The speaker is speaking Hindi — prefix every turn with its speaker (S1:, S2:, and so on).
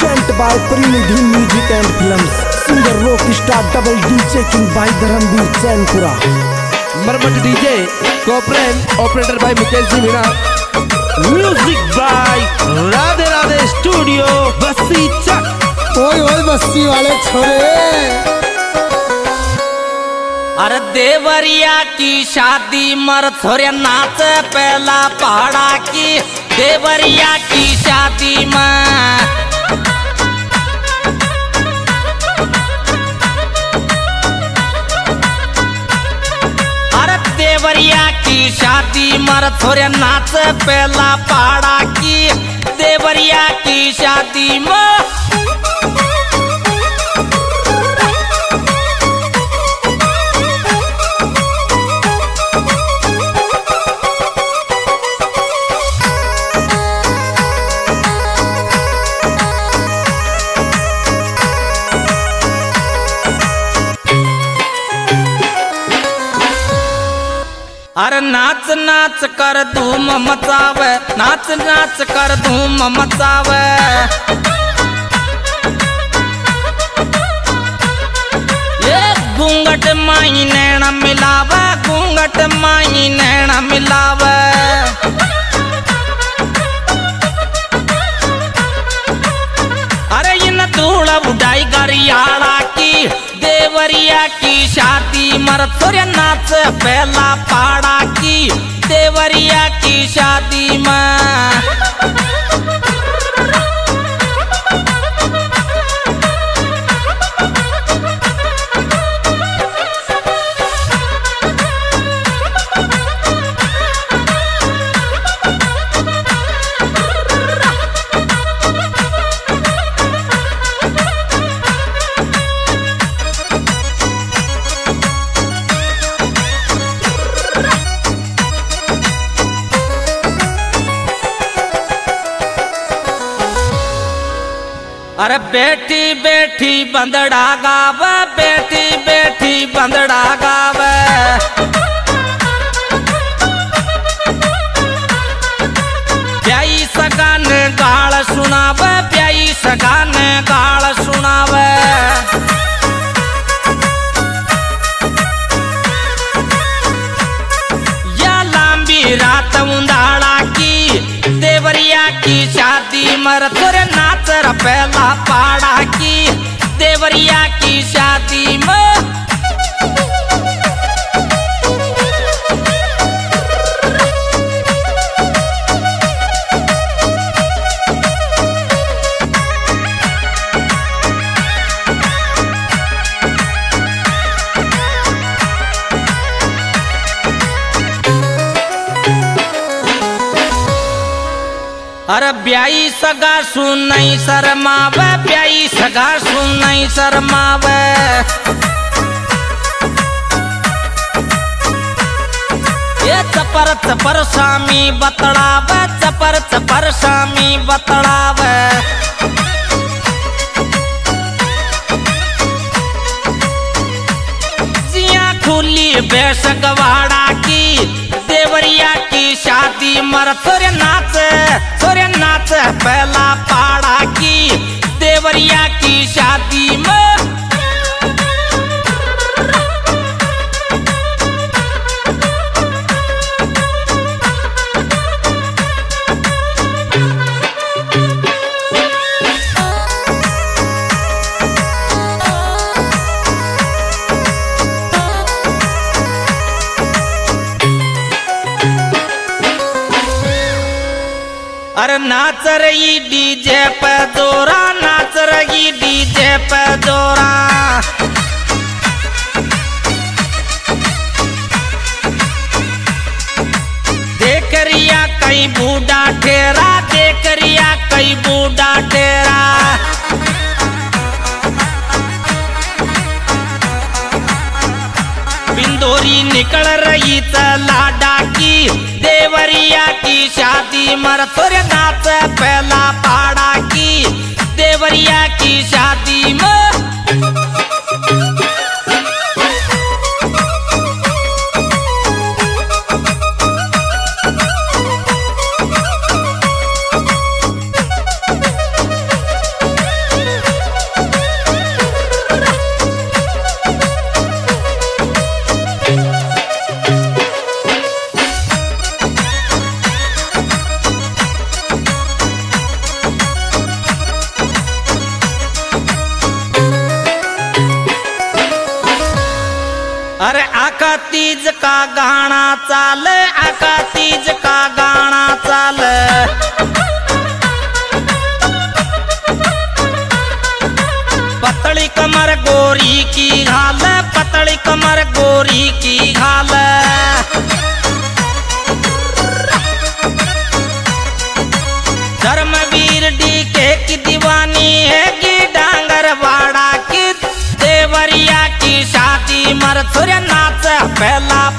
S1: present by Prinidhi Music and Films. Singer rock star double D checking by Dharamveer Chainpura.
S2: मरमट DJ कोऑपरेन operator by Mukesh ji Meena music by Radhe Radhe studio Bassi चक
S1: ओए ओए बस्ती वाले छोरे
S3: अरे देवरिया की शादी मर थोड़े नाच पहला पहाड़ा की देवरिया की शादी में शादी मर थोड़े नाच पहला पाड़ा की देवरिया की शादी में अरे नाच नाच कर धूम मचावे, नाच नाच कर धूम मचावे। ये घूंघट माई नैना मिलावे, घूंघट माई नैना मिलावे। अरे इन धूल उड़ाई गरियाड़ा की, देवरिया की शादी मर सूर्य नाच पहला पाड़ा की देवरिया की शादी में। अरे बेटी बेटी बंदड़ा गावे बेटी बेटी बंदड़ा गावे। मर तुर नाच रपेला पाड़ा की अरे ब्याई सगा सुन नहीं शर्मावे, ब्याई सगा सुन नहीं शर्मावे। ये चपर चपर स्वामी बतड़ावे चपर चपर स्वामी बतड़ावे। जिया खुली बेसगवाड़ा की देवरिया की शादी मर सूर्य नाच सूर्य नाच पहला पाड़ा की देवरिया की शादी अरे नाच रही डीजे पे जोरा, नाच रही डीजे पे जोरा। देख रिया कई बूढ़ा ठेरा, देख रिया कई बूढ़ा ठेरा। बिंदोरी निकल रही लाडा की। देवरिया की शादी मर तुर पहला पाड़ा की। देवरिया की शादी में तीज का गाना चाल, आका तीज का गाना चाल। पतली कमर गोरी की घाल, पतली कमर गोरी की घाल। धर्मवीर डी के की दीवानी है की डांगर वाड़ा की, देवरिया की शादी, मरथुर नाच पहला पाड़ा की देवरिया